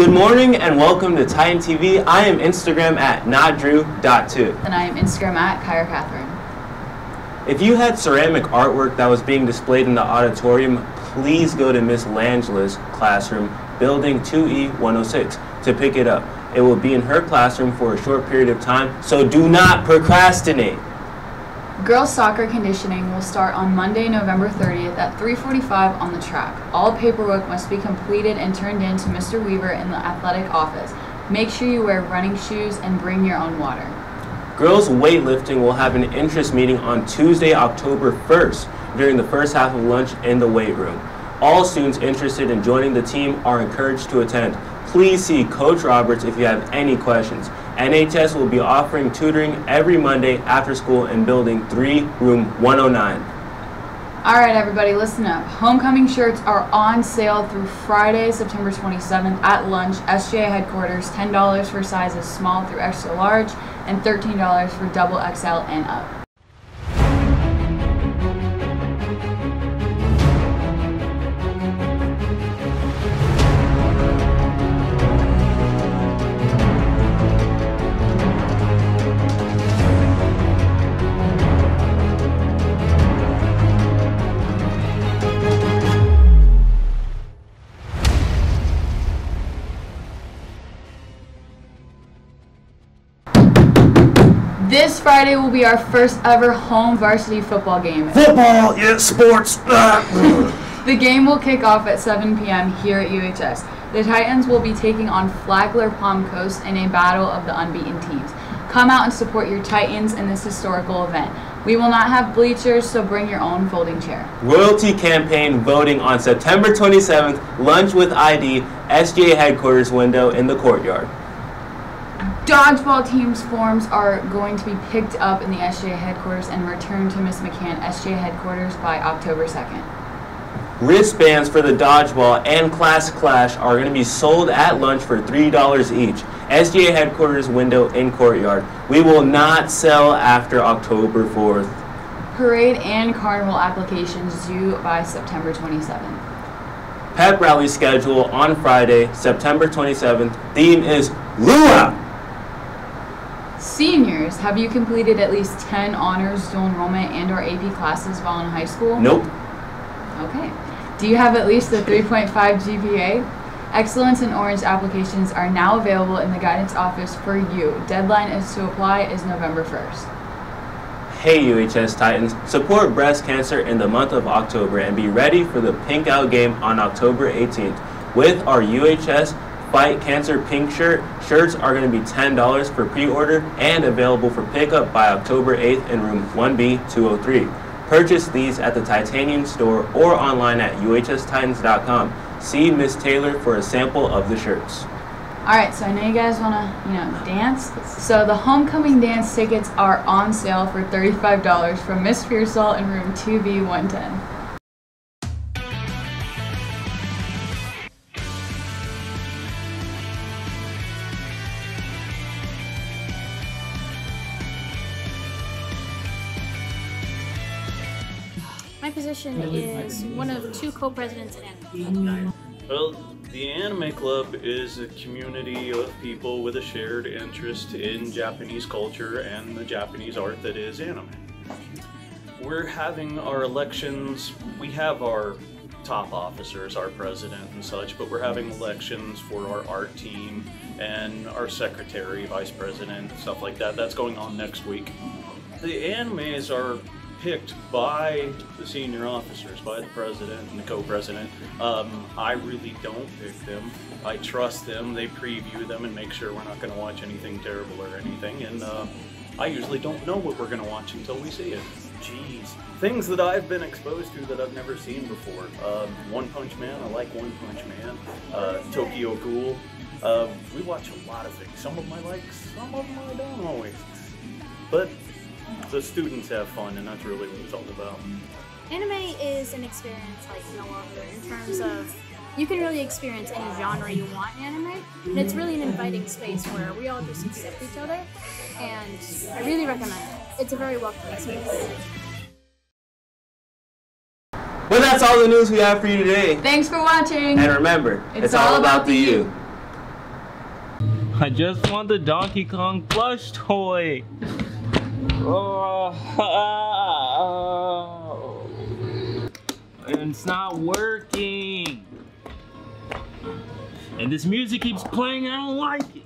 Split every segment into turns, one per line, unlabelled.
Good morning and welcome to Titan TV. I am Instagram at notdrew.2.
And I am Instagram at Kyra Catherine.
If you had ceramic artwork that was being displayed in the auditorium, please go to Miss Langela's classroom, building 2E106, to pick it up. It will be in her classroom for a short period of time, so do not procrastinate.
Girls soccer conditioning will start on Monday, November 30th at 3:45 on the track. All paperwork must be completed and turned in to Mr. Weaver in the athletic office. Make sure you wear running shoes and bring your own water.
Girls weightlifting will have an interest meeting on Tuesday, October 1st during the first half of lunch in the weight room. All students interested in joining the team are encouraged to attend. Please see Coach Roberts if you have any questions. NHS will be offering tutoring every Monday after school in Building 3, Room 109.
All right, everybody, listen up. Homecoming shirts are on sale through Friday, September 27th at lunch, SGA headquarters. $10 for sizes small through extra large and $13 for double XL and up. This Friday will be our first ever home varsity football game.
Football, yeah, sports.
Uh, the game will kick off at 7 p.m. here at UHS. The Titans will be taking on Flagler Palm Coast in a battle of the unbeaten teams. Come out and support your Titans in this historical event. We will not have bleachers, so bring your own folding chair.
Royalty campaign voting on September 27th, lunch with ID, SGA headquarters window in the courtyard.
Dodgeball teams' forms are going to be picked up in the SGA headquarters and returned to Miss McCann SGA headquarters by October 2nd.
Wristbands for the dodgeball and class clash are going to be sold at lunch for $3 each. SGA headquarters window in courtyard. We will not sell after October 4th.
Parade and carnival applications due by September 27th.
Pep rally schedule on Friday, September 27th. Theme is Luau.
Seniors, have you completed at least 10 honors, dual enrollment, and or AP classes while in high school?
Nope.
Okay. Do you have at least a 3.5 GPA? Excellence in Orange applications are now available in the guidance office for you. Deadline is to apply is November 1st.
Hey UHS Titans, support breast cancer in the month of October and be ready for the Pink Out game on October 18th. With our UHS Fight Cancer Pink shirt, shirts are going to be $10 for pre-order and available for pickup by October 8th in room 1B203. Purchase these at the Titanium store or online at uhstitans.com. See Miss Taylor for a sample of the shirts.
All right, so I know you guys want to, you know, dance. So the homecoming dance tickets are on sale for $35 from Miss Pearsall in room 2B110.
My position is one of two co-presidents at Anime.
Well, the Anime Club is a community of people with a shared interest in Japanese culture and the Japanese art that is anime. We're having our elections, we have our top officers, our president and such, but we're having elections for our art team and our secretary, vice president, stuff like that. That's going on next week. The animes are picked by the senior officers, by the president and the co-president. Um, I really don't pick them. I trust them. They preview them and make sure we're not going to watch anything terrible or anything. And uh, I usually don't know what we're going to watch until we see it. Jeez, things that I've been exposed to that I've never seen before. Uh, One Punch Man. I like One Punch Man. Uh, Tokyo Ghoul. Uh, we watch a lot of things. Some of them I like, some of them I don't always. But the students have fun, and that's really what it's all about.
Anime is an experience like no other in terms of you can really experience any genre you want in anime, and it's really an inviting space where we all just accept each other, and I really recommend it. It's a very welcoming space.
Well, that's all the news we have for you today.
Thanks for watching.
And remember,
It's all about the you.
I just want the Donkey Kong plush toy. Oh, it's not working. And this music keeps playing, I don't like it.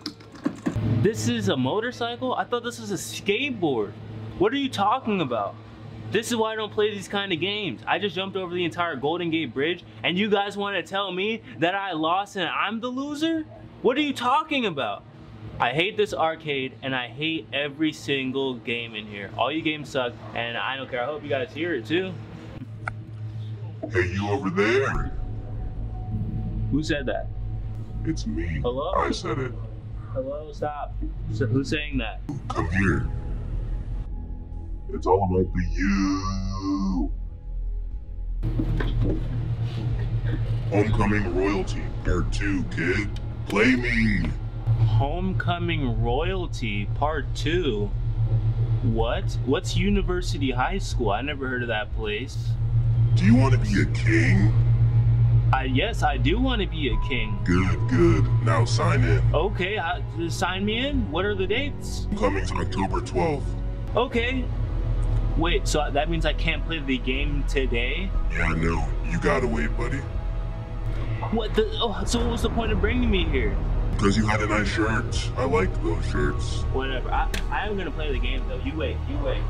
This is a motorcycle? I thought this was a skateboard. What are you talking about? This is why I don't play these kind of games. I just jumped over the entire Golden Gate Bridge and you guys want to tell me that I lost and I'm the loser? What are you talking about? I hate this arcade and I hate every single game in here. All you games suck and I don't care. I hope you guys hear it too.
Hey, you over there?
Who said that?
It's me.
Hello?
I said it.
Hello, stop. So who's saying that?
Come here. It's all about the you. Homecoming royalty, part two, kid. Play me.
Homecoming Royalty Part 2. What? What's University High School? I never heard of that place.
Do you want to be a king?
I, yes, I do want to be a king.
Good, good. Now sign in.
Okay, I, sign me in. What are the dates?
Coming to October 12th.
Okay. Wait, so that means I can't play the game today?
Yeah, I know. You gotta wait, buddy.
What the? Oh, so what was the point of bringing me here?
Because you had a nice shirt. I like those shirts.
Whatever. I, I am gonna play the game though. You wait. You wait.